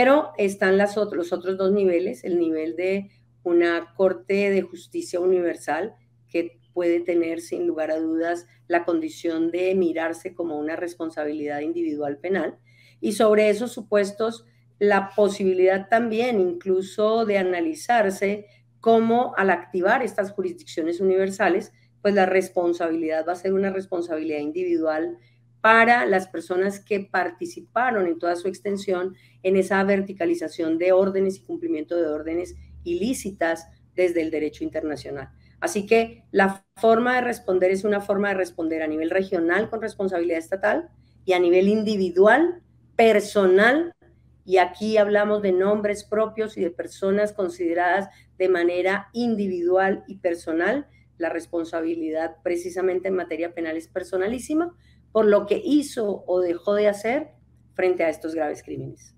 Pero están las los otros dos niveles, el nivel de una Corte de Justicia Universal que puede tener sin lugar a dudas la condición de mirarse como una responsabilidad individual penal. Y sobre esos supuestos la posibilidad también incluso de analizarse cómo al activar estas jurisdicciones universales, pues la responsabilidad va a ser una responsabilidad individual para las personas que participaron en toda su extensión en esa verticalización de órdenes y cumplimiento de órdenes ilícitas desde el derecho internacional. Así que la forma de responder es una forma de responder a nivel regional con responsabilidad estatal y a nivel individual, personal, y aquí hablamos de nombres propios y de personas consideradas de manera individual y personal. La responsabilidad precisamente en materia penal es personalísima por lo que hizo o dejó de hacer frente a estos graves crímenes.